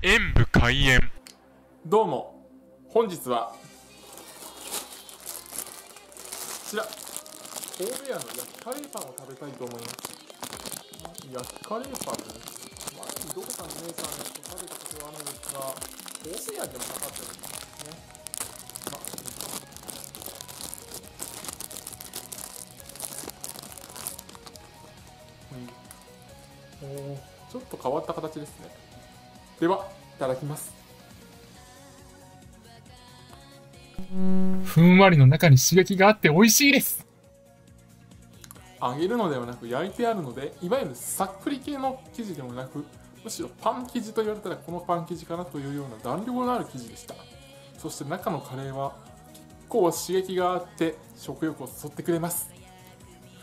演武開演。どうも。本日はこちら。神戸屋の焼きカレーパンを食べたいと思います。焼きカレーパンです前にどこかの姉さんのと食べたことがあるんですが神戸屋でもなかったですね。まうん。おちょっと変わった形ですね。ではいただきます。ふんわりの中に刺激があって美味しいです。揚げるのではなく焼いてあるのでいわゆるさっくり系の生地でもなくむしろパン生地と言われたらこのパン生地かなというような弾力のある生地でした。そして中のカレーは結構刺激があって食欲を誘ってくれます。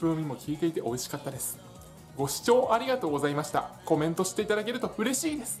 風味も効いていて美味しかったです。ご視聴ありがとうございました。コメントしていただけると嬉しいです